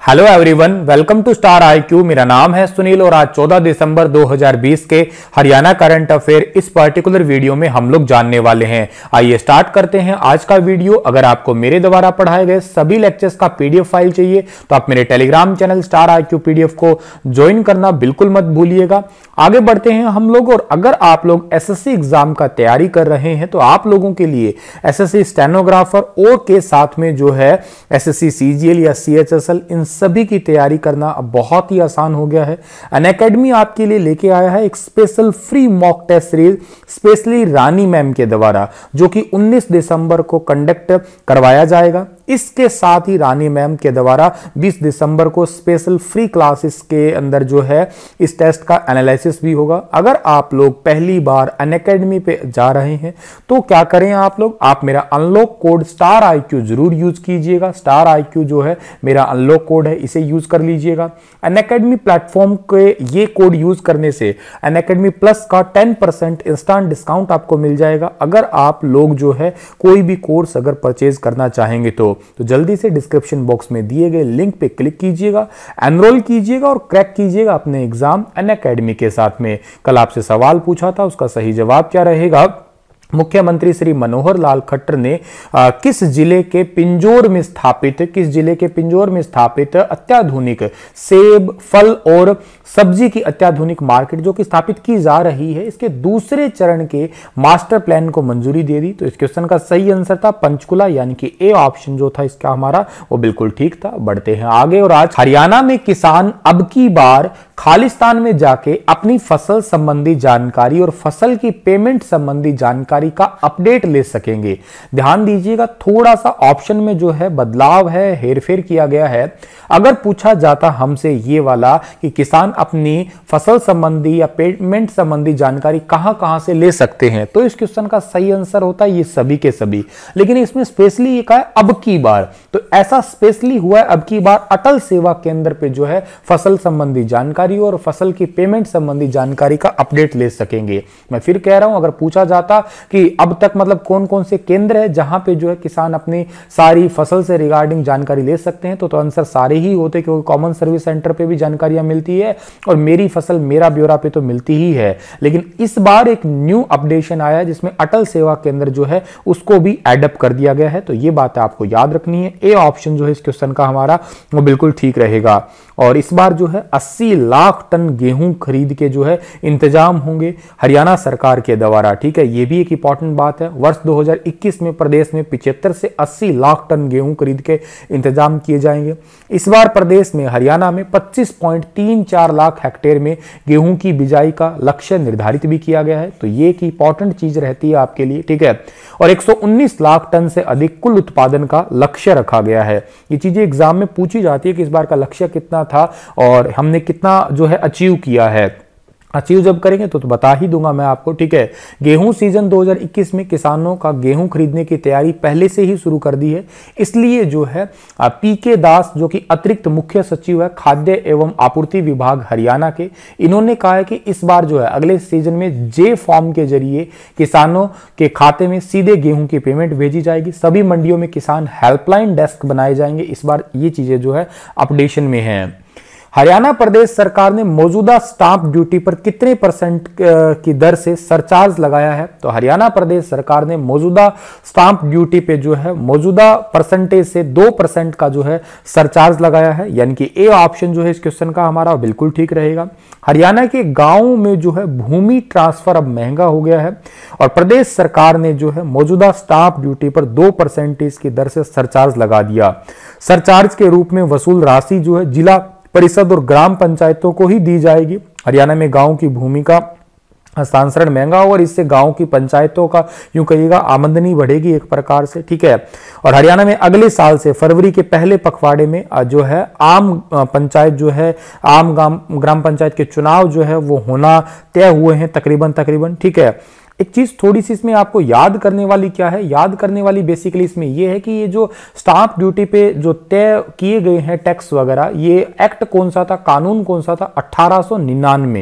Hello everyone welcome to star IQ मेरा नाम है सुनील और आज 14 दिसंबर 2020 के हरियाणा करंट अफेयर इस पर्टिकुलर वीडियो में हम लोग जानने वाले हैं। आइए स्टार्ट करते हैं आज का वीडियो अगर आपको मेरे द्वारा पढ़ाए गए सभी लेक्चर्स का पीडीएफ फ़ाइल चाहिए तो आप मेरे telegram channel star IQ PDF को ज्वाइन करना बिल्कुल मत भूलिएगा। आगे बढ़ते हैं हम लोग और अगर आप लोग एसएससी एग्ज़ाम का तैयारी कर रहे हैं तो आप लोगों के लिए एसएससी स्टेनोग्राफर और के साथ में जो है एस एस या सीएचएसएल इन सभी की तैयारी करना अब बहुत ही आसान हो गया है। अन अकेडमी आपके लिए लेके आया है एक special free mock test series specially Rani ma'am के द्वारा, जो कि 19 दिसंबर को कंडक्ट करवाया जाएगा। इसके साथ ही रानी मैम के द्वारा 20 दिसंबर को स्पेशल फ्री क्लासेस के अंदर जो है, इस टेस्ट का एनालिसिस भी होगा। अगर आप लोग पहली बार अन अकेडमी पे जा रहे हैं तो क्या करें आप लोग? आप मेरा अनलॉक कोड स्टार आईक्यू ज़रूर यूज़ कीजिएगा। स्टार आईक्यू जो है, मेरा अनलॉक कोड है, इसे यूज़ कर लीजिएगा। अन अकेडमी प्लेटफॉर्म के ये कोड यूज़ करने से अन अकेडमी प्लस का 10 परसेंट इंस्टांट डिस्काउंट आपको मिल जाएगा। अगर आप लोग जो है, कोई भी कोर्स अगर परचेज करना चाहेंगे तो। तो जल्दी से डिस्क्रिप्शन बॉक्स में दिए गए लिंक पे क्लिक कीजिएगा एनरोल कीजिएगा और क्रैक कीजिएगा अपने एग्ज़ाम एन अकेडमी के साथ में। कल आपसे सवाल पूछा था उसका सही जवाब क्या रहेगा? मुख्यमंत्री श्री मनोहर लाल खट्टर ने आ, किस ज़िले के पिंजोर में स्थापित किस ज़िले के पिंजोर में स्थापित अत्याधुनिक सेब फल और सब्ज़ी की अत्याधुनिक मार्केट जो कि स्थापित की जा रही है, इसके दूसरे चरण के मास्टर प्लान को मंजूरी दे दी। तो इस क्वेश्चन का सही आंसर था पंचकुला, यानी कि ए ऑप्शन जो था इसका हमारा, वो बिल्कुल ठीक था। बढ़ते हैं आगे और आज हरियाणा में किसान अब की बार खालिस्तान में जाके अपनी फ़सल संबंधी जानकारी और फ़सल की पेमेंट संबंधी जानकारी का अपडेट ले सकेंगे। ध्यान दीजिएगा थोड़ा सा ऑप्शन में जो है बदलाव है, हेरफेर किया गया है। अगर पूछा जाता हमसे ये वाला कि किसान अपनी फ़सल संबंधी या पेमेंट संबंधी जानकारी कहाँ कहाँ से ले सकते हैं? तो इस क्वेश्चन का सही आंसर होता है ये सभी के सभी। लेकिन इसमें स्पेशली ये कहा है अब की बार। तो ऐसा स्पेशली हुआ है अब की बार अटल सेवा केंद्र पे जो है फ़सल संबंधी जानकारी और फ़सल की पेमेंट संबंधी जानकारी का अपडेट ले सकेंगे। मैं फिर कह रहा हूँ अगर पूछा जाता कि अब तक मतलब कौन कौन से केंद्र है जहाँ पे जो है किसान अपनी सारी फ़सल से रिगार्डिंग जानकारी ले सकते हैं तो, तो आंसर सारे ही होते क्योंकि कॉमन सर्विस सेंटर पे भी जानकारियाँ मिलती है। और मेरी फ़सल मेरा ब्यौरा पे तो मिलती ही है। लेकिन इस बार एक न्यू अपडेशन आया जिसमें अटल सेवा केंद्र जो है, उसको भी एडअप कर दिया गया है। तो ये बात आपको याद रखनी है। ए ऑप्शन जो है इस क्वेश्चन का हमारा, वो बिल्कुल ठीक रहेगा। और इस बार जो है 80 लाख टन गेहूँ खरीद के जो है, इंतज़ाम होंगे हरियाणा सरकार के द्वारा। ठीक है, ये भी एक इंपॉर्टेंट बात है। वर्ष 2021 में प्रदेश में पिछहत्तर से 80 लाख टन गेहूँ खरीद के इंतज़ाम किए जाएँगे। इस बार प्रदेश में हरियाणा में 25.34 लाख हेक्टेयर में गेहूँ की बिजाई का लक्ष्य निर्धारित भी किया गया है। तो ये एक इंपॉर्टेंट चीज़ रहती है आपके लिए, ठीक है? और 119 लाख टन से अधिक कुल उत्पादन का लक्ष्य रखा गया है। ये चीज़ें एग्ज़ाम में पूछी जाती है कि इस बार का लक्ष्य कितना था और हमने कितना जो है अचीव किया है। अचीव जब करेंगे तो, तो बता ही दूँगा मैं आपको ठीक है? गेहूँ सीज़न 2021 में किसानों का गेहूँ खरीदने की तैयारी पहले से ही शुरू कर दी है। इसलिए जो है पी के दास जो कि अतिरिक्त मुख्य सचिव है खाद्य एवं आपूर्ति विभाग हरियाणा के इन्होंने कहा है कि इस बार जो है अगले सीज़न में जे फॉर्म के ज़रिए किसानों के खाते में सीधे गेहूँ की पेमेंट भेजी जाएगी। सभी मंडियों में किसान हेल्पलाइन डेस्क बनाए जाएँगे। इस बार ये चीज़ें जो है अपडेशन में है। हरियाणा प्रदेश सरकार ने मौजूदा स्टाम्प ड्यूटी पर कितने परसेंट की दर से सरचार्ज लगाया है? तो हरियाणा प्रदेश सरकार ने मौजूदा स्टाम्प ड्यूटी पे जो है, मौजूदा परसेंटेज से दो परसेंट का जो है, सरचार्ज लगाया है। यानी कि ए ऑप्शन जो है, इस क्वेश्चन का हमारा बिल्कुल ठीक रहेगा। हरियाणा के गाँव में जो है, भूमि ट्रांसफ़र अब महँगा हो गया है और प्रदेश सरकार ने जो है, मौजूदा स्टाम्प ड्यूटी पर दो परसेंटेज की दर से सरचार्ज लगा दिया। सरचार्ज के रूप में वसूल राशि जो है, जिला परिषद और ग्राम पंचायतों को ही दी जाएगी। हरियाणा में गाँव की भूमि का हस्तांतरण महँगा हो और इससे गाँव की पंचायतों का, यूँ कहिएगा, आमदनी बढ़ेगी एक प्रकार से, ठीक है? और हरियाणा में अगले साल से, फरवरी के पहले पखवाड़े में जो है, आम पंचायत जो है, आम ग्राम पंचायत के चुनाव जो है, वो होना तय हुए हैं, तकरीबन तकरीबन, ठीक है? एक चीज़ थोड़ी सी इसमें आपको याद करने वाली क्या है? याद करने वाली बेसिकली इसमें यह है कि ये जो स्टाम्प ड्यूटी पे जो तय किए गए हैं टैक्स वगैरह, ये एक्ट कौन सा था? कानून कौन सा था? अट्ठारह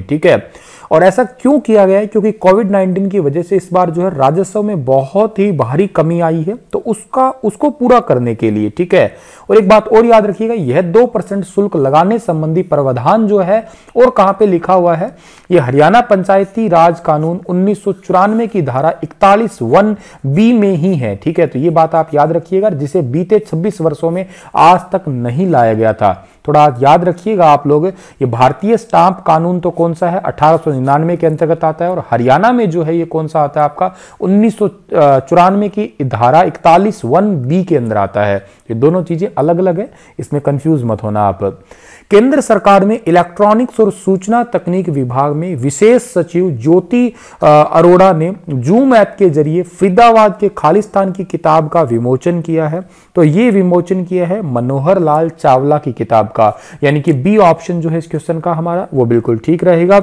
ठीक है? और ऐसा क्यों किया गया है? क्योंकि कोविड 19 की वजह से इस बार जो है राजस्व में बहुत ही भारी कमी आई है तो उसका, उसको पूरा करने के लिए, ठीक है? और एक बात और याद रखिएगा, यह दो परसेंट शुल्क लगाने संबंधी प्रावधान जो है और कहाँ पे लिखा हुआ है, यह हरियाणा पंचायती राज कानून उन्नीस सौ चौरानवे की धारा इकतालीस वन बी में ही है, ठीक है? तो ये बात आप याद रखिएगा, जिसे बीते 26 वर्षों में आज तक नहीं लाया गया था। थोड़ा याद रखिएगा आप लोग, ये भारतीय स्टाम्प कानून तो कौन सा है? अठारह सौ के अंतर्गत आता है और हरियाणा में जो है ये कौन सा आता है आपका? उन्नीस की धारा इकतालीस वन बी के अंदर आता है। ये दोनों चीज़ें अलग अलग है, इसमें कंफ्यूज मत होना आप। केंद्र सरकार में इलेक्ट्रॉनिक्स और सूचना तकनीक विभाग में विशेष सचिव ज्योति अरोड़ा ने जूम ऐप के ज़रिए फरीदाबाद के खालिस्तान की किताब का विमोचन किया है। तो ये विमोचन किया है मनोहर लाल चावला की किताब का। यानी कि बी ऑप्शन जो है इस क्वेश्चन का हमारा, वो बिल्कुल ठीक रहेगा।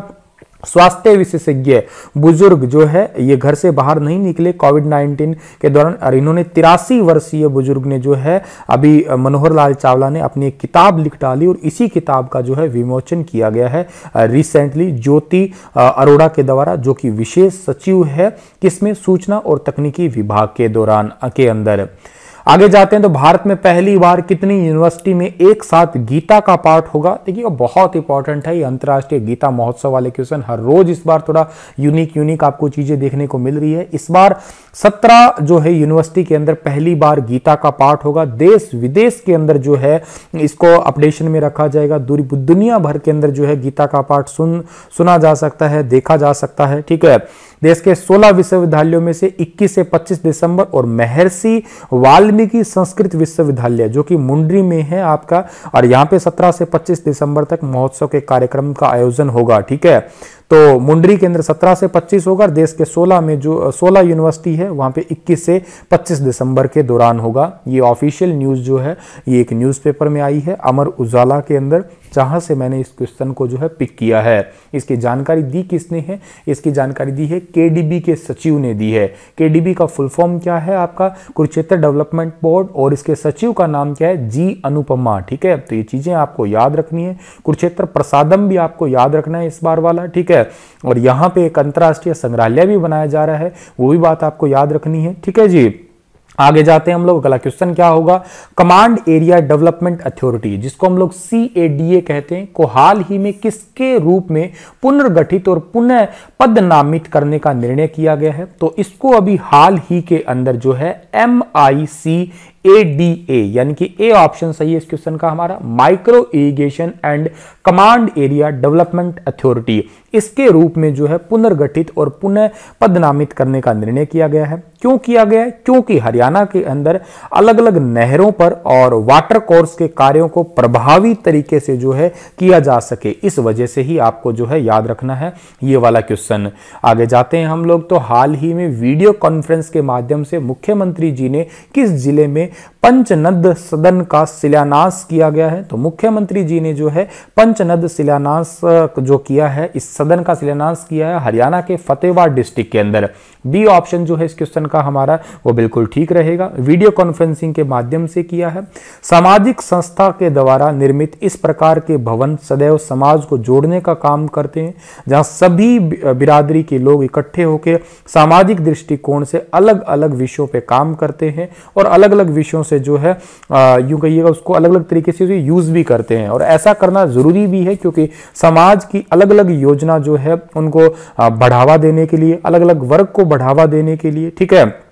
स्वास्थ्य विशेषज्ञ बुज़ुर्ग जो है, ये घर से बाहर नहीं निकले कोविड 19 के दौरान, और इन्होंने तिरासी वर्षीय बुज़ुर्ग ने जो है, अभी मनोहर लाल चावला ने अपनी एक किताब लिख डाली और इसी किताब का जो है विमोचन किया गया है रिसेंटली ज्योति अरोड़ा के द्वारा, जो कि विशेष सचिव है किसमें, सूचना और तकनीकी विभाग के दौरान, के अंदर। आगे जाते हैं तो भारत में पहली बार कितनी यूनिवर्सिटी में एक साथ गीता का पाठ होगा? देखिए बहुत इंपॉर्टेंट है, ये अंतर्राष्ट्रीय गीता महोत्सव वाले क्वेश्चन हर रोज इस बार थोड़ा यूनिक यूनिक आपको चीज़ें देखने को मिल रही है। इस बार सत्रह जो है यूनिवर्सिटी के अंदर पहली बार गीता का पाठ होगा। देश विदेश के अंदर जो है इसको अपडेशन में रखा जाएगा। दूरी दुनिया भर के अंदर जो है गीता का पाठ सुन, सुना जा सकता है, देखा जा सकता है। ठीक है देश के 16 विश्वविद्यालयों में से 21 से 25 दिसंबर और महर्षि वाल्मीकि संस्कृत विश्वविद्यालय, जो कि मुंडरी में है आपका, और यहाँ पे 17 से 25 दिसंबर तक महोत्सव के कार्यक्रम का आयोजन होगा, ठीक है? तो मुंडरी केंद्र 17 से 25 होगा देश के 16 में जो 16 यूनिवर्सिटी है, वहाँ पे 21 से 25 दिसंबर के दौरान होगा। ये ऑफिशियल न्यूज़ जो है, ये एक न्यूज़पेपर में आई है, अमर उजाला के अंदर, जहाँ से मैंने इस क्वेश्चन को जो है पिक किया है। इसकी जानकारी दी किसने है? इसकी जानकारी दी है केडीबी के सचिव ने दी है। केडीबी का फुल फॉर्म क्या है आपका? कुरुक्षेत्र डेवलपमेंट बोर्ड और इसके सचिव का नाम क्या है? जी अनुपमा, ठीक है? तो ये चीज़ें आपको याद रखनी है। कुरुक्षेत्र प्रसादम भी आपको याद रखना है इस बार वाला, ठीक है? और यहाँ पे एक अंतरराष्ट्रीय संग्रहालय भी बनाया जा रहा है। वो भी बात आपको याद रखनी है। ठीक है जी? आगे जाते हैं हम लोग। अगला क्वेश्चन क्या होगा? कमांड एरिया डेवलपमेंट अथॉरिटी जिसको हम लोग सी ए डी ए कहते हैं, को हाल ही में किसके रूप में पुनर्गठित और पुनः पद नामित करने का निर्णय किया गया है? तो इसको अभी हाल ही के अंदर जो है M I C A D A यानी कि ए ऑप्शन सही है इस क्वेश्चन का हमारा। Micro irrigation and command area development authority इसके रूप में जो है पुनर्गठित और पुनः पदनामित करने का निर्णय किया गया है। क्यों किया गया है? क्योंकि हरियाणा के अंदर अलग अलग नहरों पर और वाटर कोर्स के कार्यों को प्रभावी तरीके से जो है किया जा सके, इस वजह से ही आपको जो है याद रखना है ये वाला क्वेश्चन। आगे जाते हैं हम लोग तो हाल ही में वीडियो कॉन्फ्रेंस के माध्यम से मुख्यमंत्री जी ने किस ज़िले में पंचनद सदन का शिलान्यास किया गया है? तो मुख्यमंत्री जी ने जो है पंचनद शिलान्यास जो किया है, इस सदन का शिलान्यास किया है हरियाणा के फतेहबाद डिस्ट्रिक्ट के अंदर। बी ऑप्शन जो है इस क्वेश्चन का हमारा, वो बिल्कुल ठीक रहेगा। वीडियो कॉन्फ्रेंसिंग के माध्यम से किया है। सामाजिक संस्था के द्वारा निर्मित इस प्रकार के भवन सदैव समाज को जोड़ने का काम करते हैं, जहाँ सभी बिरादरी के लोग इकट्ठे होकर सामाजिक दृष्टिकोण से अलग अलग विषयों पर काम करते हैं और अलग अलग विषयों से जो है यूँ कहिएगा उसको अलग अलग तरीके से यूज़ भी करते हैं। और ऐसा करना ज़रूरी भी है क्योंकि समाज की अलग अलग योजना जो है, उनको बढ़ावा देने के लिए अलग अलग वर्ग को बढ़ावा देने के लिए ठीक है?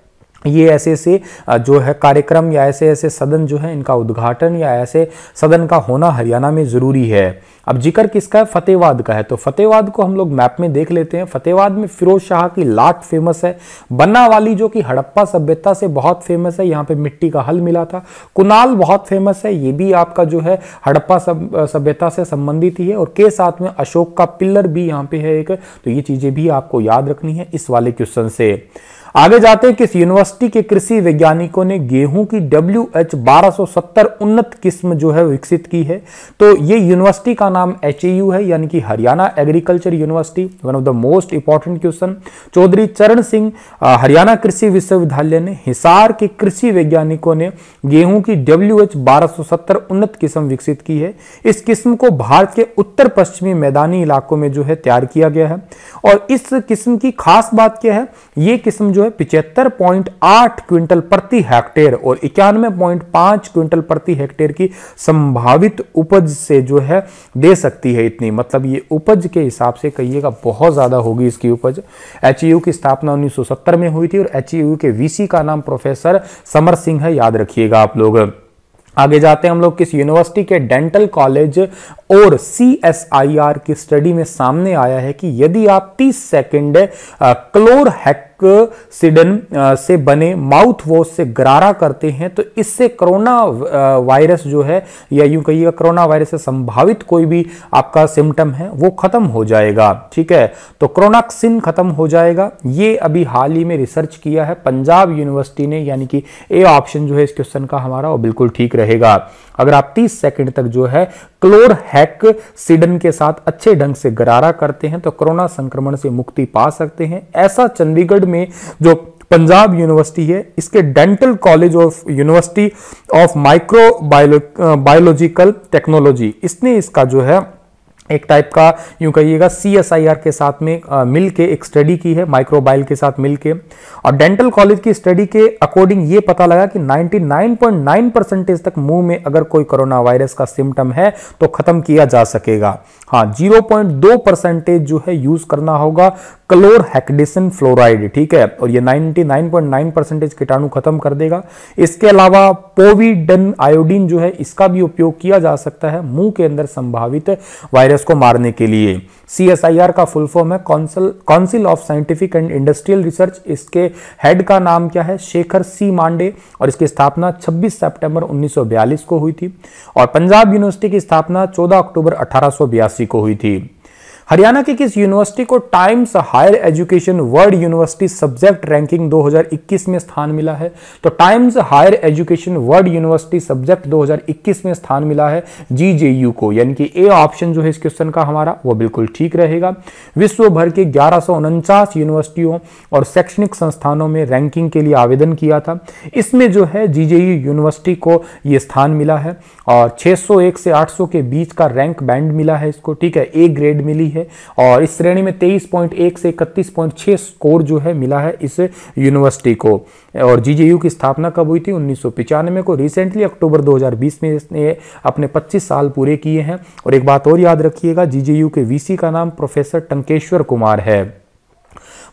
ये ऐसे ऐसे जो है कार्यक्रम या ऐसे ऐसे सदन जो है, इनका उद्घाटन या ऐसे सदन का होना हरियाणा में ज़रूरी है। अब ज़िक्र किसका है? फतेहवाद का है। तो फतेहवाद को हम लोग मैप में देख लेते हैं। फतेहवाद में फिरोज शाह की लाट फ़ेमस है। बन्ना वाली जो कि हड़प्पा सभ्यता से बहुत फ़ेमस है, यहाँ पे मिट्टी का हल मिला था। कुनाल बहुत फ़ेमस है, ये भी आपका जो है हड़प्पा सभ्यता से संबंधित ही है। और के साथ में अशोक का पिल्लर भी यहाँ पे है एक। तो ये चीज़ें भी आपको याद रखनी है इस वाले क्वेश्चन से। आगे जाते हैं, किस यूनिवर्सिटी के कृषि वैज्ञानिकों ने गेहूँ की डब्ल्यू एच बारह उन्नत किस्म जो है विकसित की है? तो ये यूनिवर्सिटी का नाम HAU है, यानी कि Haryana agriculture university one of the most important question Chaudhary Charan Singh Haryana कृषि विश्वविद्यालय ने हिसार के कृषि वैज्ञानिकों ने गेहूँ की डब्ल्यू एच बारह उन्नत किस्म विकसित की है। इस किस्म को भारत के उत्तर पश्चिमी मैदानी इलाकों में जो है तैयार किया गया है। और इस किस्म की खास बात क्या है? ये किस्म जो है, पिचहत्तर पॉइंट आठ क्विंटल प्रति हेक्टेयर और इक्यानवे पॉइंट पाँच क्विंटल प्रति हेक्टेयर की संभावित उपज से जो है, दे सकती है इतनी। मतलब ये उपज के हिसाब से कहिएगा, बहुत ज़्यादा होगी इसकी उपज। एच की स्थापना 1970 में हुई थी और एच के वीसी का नाम प्रोफेसर समर सिंह है, याद रखिएगा आप लोग। आगे जाते हैं हम लोग, किस यूनिवर्सिटी के डेंटल कॉलेज और सी एस आई आर की स्टडी में सामने आया है कि यदि आप 30 सेकेंड क्लोर हैक सिडन से बने माउथ वॉश से गरारा करते हैं तो इससे कोरोना वायरस जो है, या यूँ कहिएगा कोरोना वायरस से संभावित कोई भी आपका सिम्टम है, वो खत्म हो जाएगा, ठीक है? तो क्रोनाक्सिन खत्म हो जाएगा। ये अभी हाल ही में रिसर्च किया है, पंजाब यूनिवर्सिटी ने, यानी कि ए ऑप्शन जो है, इस क्वेश्चन का हमारा, वो बिल्कुल ठीक रहेगा। अगर आप 30 सेकंड तक जो है क्लोर हैक सिडन के साथ अच्छे ढंग से गरारा करते हैं तो कोरोना संक्रमण से मुक्ति पा सकते हैं। ऐसा चंडीगढ़ में जो पंजाब यूनिवर्सिटी है, इसके dental college of university of microbiological technology इसने इसका जो है एक टाइप का, यूँ कहिएगा सी एस आई आर के साथ में के एक स्टडी की है माइक्रोबाइल के साथ मिल के और डेंटल कॉलेज की स्टडी के अकॉर्डिंग ये पता लगा कि 99.9 परसेंटेज तक मुँह में अगर कोई कोरोना वायरस का सिम्टम है तो खत्म किया जा सकेगा। हाँ 0.2 परसेंटेज जो है यूज़ करना होगा क्लोर हेक्डेसन फ्लोराइड ठीक है? और ये 99.9 परसेंटेज कीटाणु खत्म कर देगा। इसके अलावा पोविडन आयोडीन जो है, इसका भी उपयोग किया जा सकता है, मुँह के अंदर संभावित वायरस को मारने के लिए। सीएसआईआर का फुल फॉर्म है council council of scientific and industrial research इसके हेड का नाम क्या है? शेखर सी मांडे और इसकी स्थापना 26 सितंबर 1942 को हुई थी। और पंजाब यूनिवर्सिटी की स्थापना 14 अक्टूबर अठारह सौ बयासी को हुई थी। हरियाणा की किस यूनिवर्सिटी को Times higher education world university subject ranking 2021 में स्थान मिला है? तो Times higher education world university subject 2021 में स्थान मिला है जीजेयू को। यानी कि ए ऑप्शन जो है इस क्वेश्चन का हमारा, वो बिल्कुल ठीक रहेगा। विश्व भर के ग्यारह यूनिवर्सिटियों और शैक्षणिक संस्थानों में रैंकिंग के लिए आवेदन किया था। इसमें जो है जीजेयू यूनिवर्सिटी को ये स्थान मिला है और 601 से 800 के बीच का रैंक बैंड मिला है इसको। ठीक है, ए ग्रेड मिली है और इस श्रेणी में 23.1 से 31.6 स्कोर जो है मिला है इस यूनिवर्सिटी को। और जीजेयू की स्थापना कब हुई थी? उन्नीस को। रिसेंटली अक्टूबर 2020 में इसने अपने 25 साल पूरे किए हैं। और एक बात और याद रखिएगा जीजेयू के वीसी का नाम प्रोफेसर टंकेश्वर कुमार है।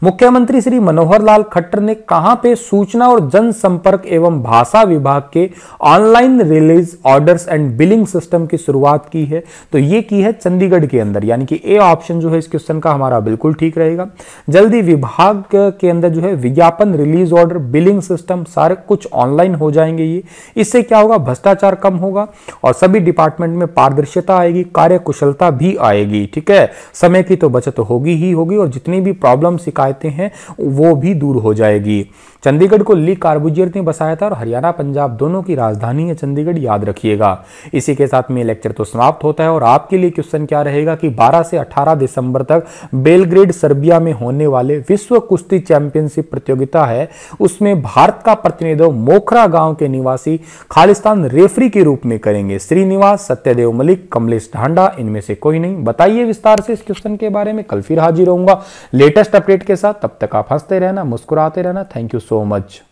मुख्यमंत्री श्री मनोहर लाल खट्टर ने कहाँ पे सूचना और जनसंपर्क एवं भाषा विभाग के online release orders and billing system की शुरुआत की है? तो ये की है चंडीगढ़ के अंदर, यानी कि ए ऑप्शन जो है इस क्वेश्चन का हमारा बिल्कुल ठीक रहेगा। जल्दी विभाग के अंदर जो है विज्ञापन, रिलीज़ ऑर्डर, बिलिंग सिस्टम सारे कुछ ऑनलाइन हो जाएँगे ये। इससे क्या होगा? भ्रष्टाचार कम होगा और सभी डिपार्टमेंट में पारदर्शिता आएगी कार्य कुशलता भी आएगी, ठीक है? समय की तो बचत होगी ही होगी और जितनी भी प्रॉब्लम शिकायत शिकायतें हैं वो भी दूर हो जाएगी। चंडीगढ़ को ली कार्बुजियर ने बसाया था और हरियाणा, पंजाब दोनों की राजधानी है चंडीगढ़, याद रखिएगा। इसी के साथ में लेक्चर तो समाप्त होता है और आपके लिए क्वेश्चन क्या रहेगा कि 12 से 18 दिसंबर तक बेलग्रेड, सर्बिया में होने वाले विश्व कुश्ती चैंपियनशिप प्रतियोगिता है। उसमें भारत का प्रतिनिधित्व मोखरा गाँव के निवासी खालिस्तान रेफरी के रूप में करेंगे। श्रीनिवास, सत्यदेव मलिक, कमलेश ढांडा, इनमें से कोई नहीं। बताइए विस्तार से इस क्वेश्चन के बारे में। कल फिर हाजिर होऊँगा लेटेस्ट अपडेट के साथ, तब तक आप हँसते रहना, मुस्कुराते रहना। Thank you so much